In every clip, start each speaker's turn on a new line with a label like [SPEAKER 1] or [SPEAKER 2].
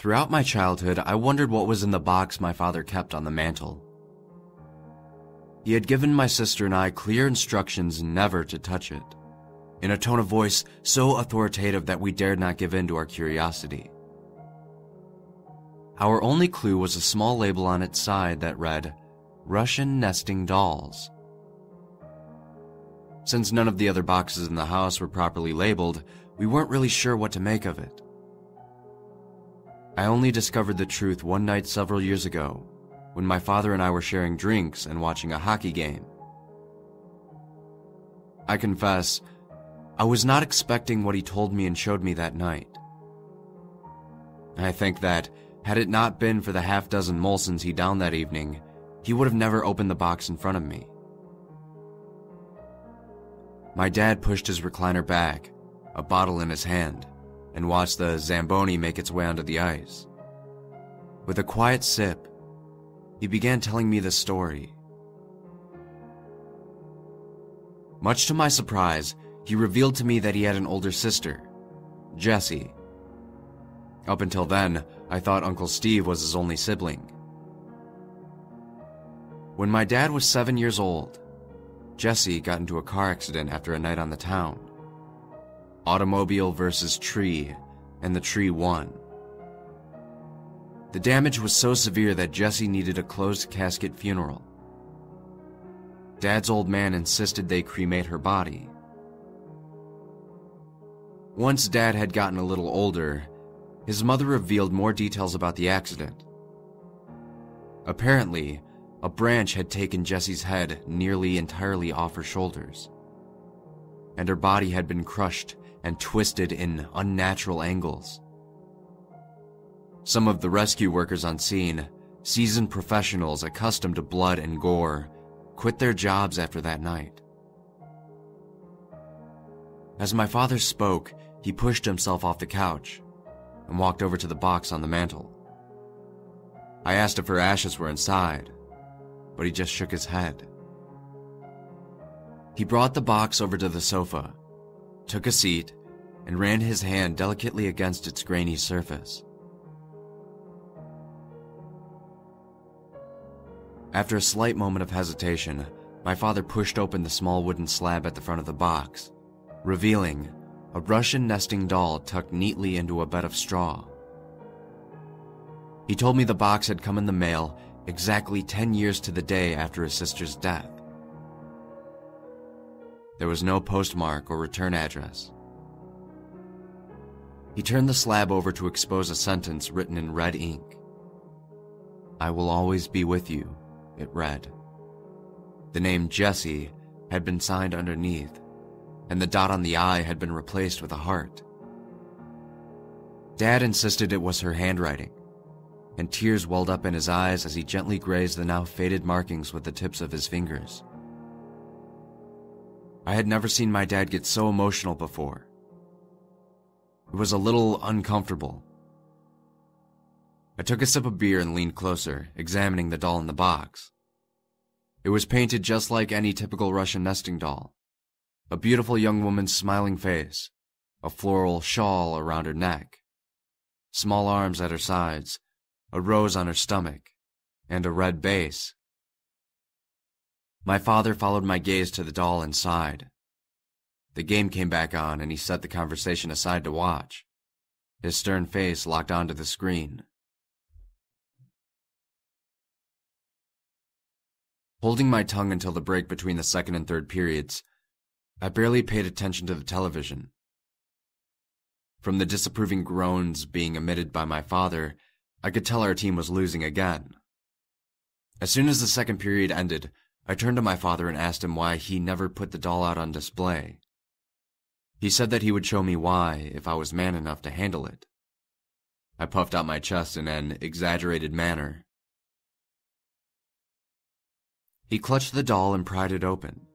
[SPEAKER 1] Throughout my childhood, I wondered what was in the box my father kept on the mantel. He had given my sister and I clear instructions never to touch it, in a tone of voice so authoritative that we dared not give in to our curiosity. Our only clue was a small label on its side that read, Russian Nesting Dolls. Since none of the other boxes in the house were properly labeled, we weren't really sure what to make of it. I only discovered the truth one night several years ago when my father and I were sharing drinks and watching a hockey game. I confess, I was not expecting what he told me and showed me that night. I think that, had it not been for the half dozen Molsons he downed that evening, he would have never opened the box in front of me. My dad pushed his recliner back, a bottle in his hand, and watched the Zamboni make its way onto the ice. With a quiet sip, he began telling me the story. Much to my surprise, he revealed to me that he had an older sister, Jessie. Up until then, I thought Uncle Steve was his only sibling. When my dad was seven years old, Jessie got into a car accident after a night on the town. Automobile versus tree, and the tree won. The damage was so severe that Jessie needed a closed casket funeral. Dad's old man insisted they cremate her body. Once Dad had gotten a little older, his mother revealed more details about the accident. Apparently, a branch had taken Jessie's head nearly entirely off her shoulders, and her body had been crushed and twisted in unnatural angles. Some of the rescue workers on scene, seasoned professionals accustomed to blood and gore, quit their jobs after that night. As my father spoke, he pushed himself off the couch and walked over to the box on the mantel. I asked if her ashes were inside, but he just shook his head. He brought the box over to the sofa, took a seat, and ran his hand delicately against its grainy surface. After a slight moment of hesitation, my father pushed open the small wooden slab at the front of the box, revealing a Russian nesting doll tucked neatly into a bed of straw. He told me the box had come in the mail exactly 10 years to the day after his sister's death. There was no postmark or return address. He turned the slab over to expose a sentence written in red ink. I will always be with you, it read. The name Jessie had been signed underneath, and the dot on the I had been replaced with a heart. Dad insisted it was her handwriting, and tears welled up in his eyes as he gently grazed the now faded markings with the tips of his fingers. I had never seen my dad get so emotional before. It was a little uncomfortable. I took a sip of beer and leaned closer, examining the doll in the box. It was painted just like any typical Russian nesting doll. A beautiful young woman's smiling face, a floral shawl around her neck, small arms at her sides, a rose on her stomach, and a red base. My father followed my gaze to the doll inside. The game came back on, and he set the conversation aside to watch, his stern face locked onto the screen. Holding my tongue until the break between the second and third periods, I barely paid attention to the television. From the disapproving groans being emitted by my father, I could tell our team was losing again. As soon as the second period ended, I turned to my father and asked him why he never put the doll out on display. He said that he would show me why if I was man enough to handle it. I puffed out my chest in an exaggerated manner. He clutched the doll and pried it open,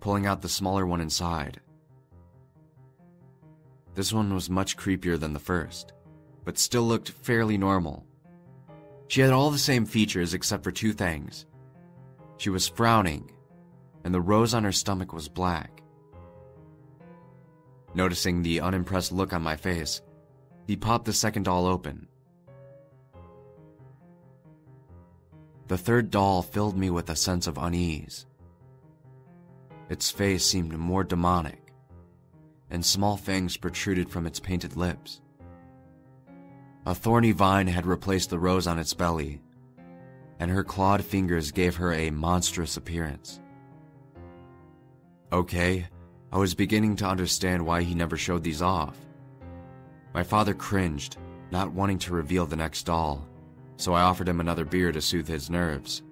[SPEAKER 1] pulling out the smaller one inside. This one was much creepier than the first but still looked fairly normal. She had all the same features except for two things. She was frowning, and the rose on her stomach was black. Noticing the unimpressed look on my face, he popped the second doll open. The third doll filled me with a sense of unease. Its face seemed more demonic, and small fangs protruded from its painted lips. A thorny vine had replaced the rose on its belly, and her clawed fingers gave her a monstrous appearance. Okay, I was beginning to understand why he never showed these off. My father cringed, not wanting to reveal the next doll, so I offered him another beer to soothe his nerves.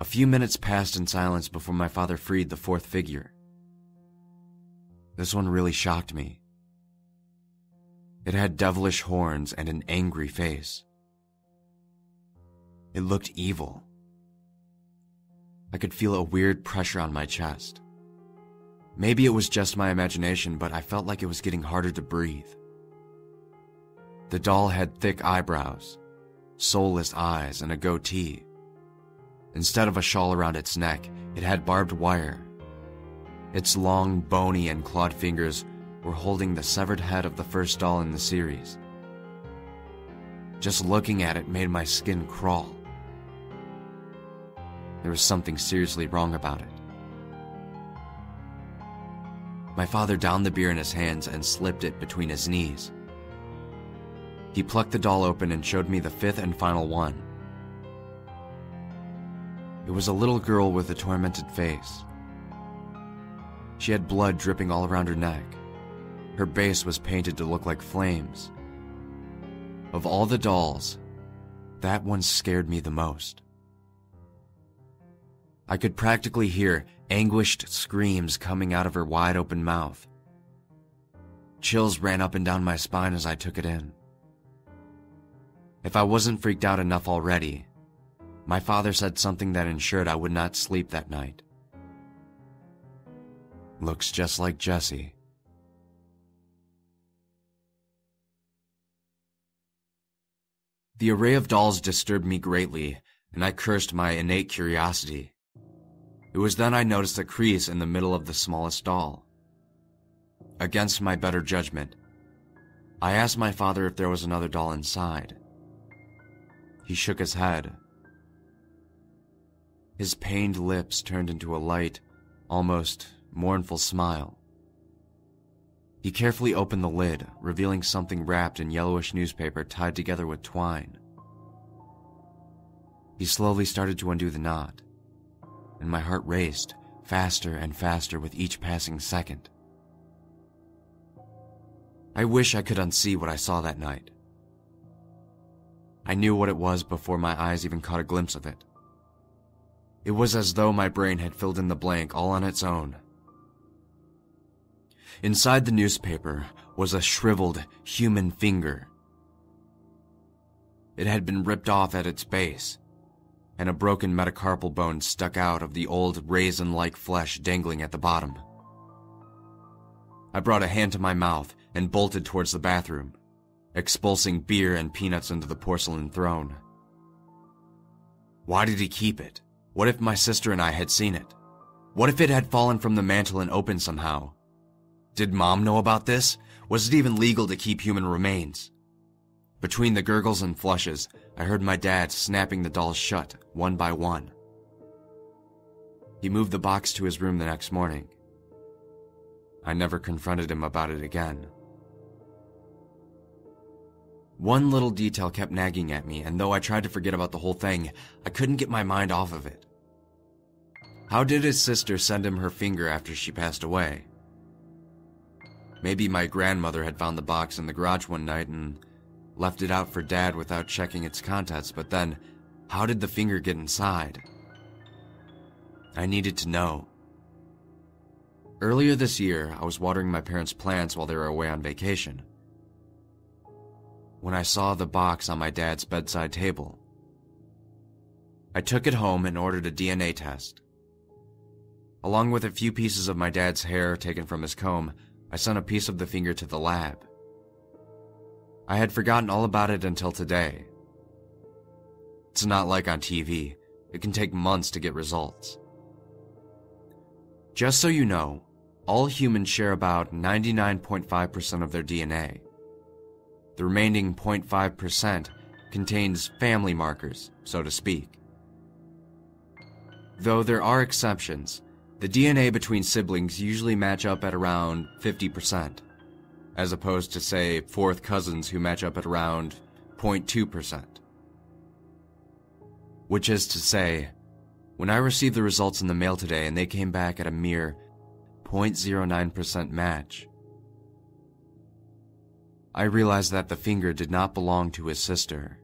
[SPEAKER 1] A few minutes passed in silence before my father freed the fourth figure. This one really shocked me. It had devilish horns and an angry face. It looked evil. I could feel a weird pressure on my chest. Maybe it was just my imagination, but I felt like it was getting harder to breathe. The doll had thick eyebrows, soulless eyes, and a goatee. Instead of a shawl around its neck, it had barbed wire. Its long, bony, and clawed fingers were holding the severed head of the first doll in the series. Just looking at it made my skin crawl. There was something seriously wrong about it. My father downed the beer in his hands and slipped it between his knees. He plucked the doll open and showed me the fifth and final one. It was a little girl with a tormented face. She had blood dripping all around her neck. Her base was painted to look like flames. Of all the dolls, that one scared me the most. I could practically hear anguished screams coming out of her wide open mouth. Chills ran up and down my spine as I took it in. If I wasn't freaked out enough already, my father said something that ensured I would not sleep that night. Looks just like Jessie. The array of dolls disturbed me greatly, and I cursed my innate curiosity. It was then I noticed a crease in the middle of the smallest doll. Against my better judgment, I asked my father if there was another doll inside. He shook his head. His pained lips turned into a light, almost mournful smile. He carefully opened the lid, revealing something wrapped in yellowish newspaper tied together with twine. He slowly started to undo the knot, and my heart raced faster and faster with each passing second. I wish I could unsee what I saw that night. I knew what it was before my eyes even caught a glimpse of it. It was as though my brain had filled in the blank all on its own Inside the newspaper was a shriveled human finger. It had been ripped off at its base, and a broken metacarpal bone stuck out of the old raisin-like flesh dangling at the bottom. I brought a hand to my mouth and bolted towards the bathroom, expulsing beer and peanuts into the porcelain throne. Why did he keep it? What if my sister and I had seen it? What if it had fallen from the mantel and opened somehow? Did mom know about this? Was it even legal to keep human remains? Between the gurgles and flushes, I heard my dad snapping the dolls shut, one by one. He moved the box to his room the next morning. I never confronted him about it again. One little detail kept nagging at me, and though I tried to forget about the whole thing, I couldn't get my mind off of it. How did his sister send him her finger after she passed away? Maybe my grandmother had found the box in the garage one night and left it out for Dad without checking its contents, but then, how did the finger get inside? I needed to know. Earlier this year, I was watering my parents' plants while they were away on vacation. When I saw the box on my dad's bedside table, I took it home and ordered a DNA test. Along with a few pieces of my dad's hair taken from his comb, I sent a piece of the finger to the lab. I had forgotten all about it until today. It's not like on TV. It can take months to get results. Just so you know, all humans share about 99.5% of their DNA. The remaining 0.5% contains family markers, so to speak. Though there are exceptions, the DNA between siblings usually match up at around 50%, as opposed to, say, fourth cousins who match up at around 0.2%. Which is to say, when I received the results in the mail today and they came back at a mere 0.09% match, I realized that the finger did not belong to his sister.